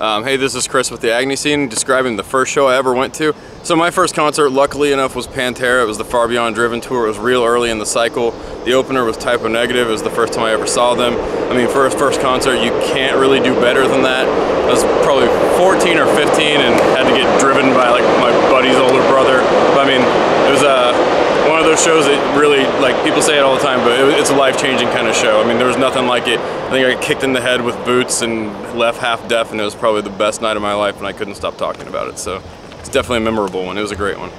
Um, hey, this is Chris with the Agony Scene, describing the first show I ever went to. So my first concert, luckily enough, was Pantera. It was the Far Beyond Driven tour. It was real early in the cycle. The opener was Type O Negative. It was the first time I ever saw them. I mean, for a first concert, you can't really do better than that. I was probably 14 or 15 and shows that really, like, people say it all the time, but it, it's a life changing kind of show. I mean, there was nothing like it. I think I got kicked in the head with boots and left half deaf, and it was probably the best night of my life, and I couldn't stop talking about it. So it's definitely a memorable one. It was a great one.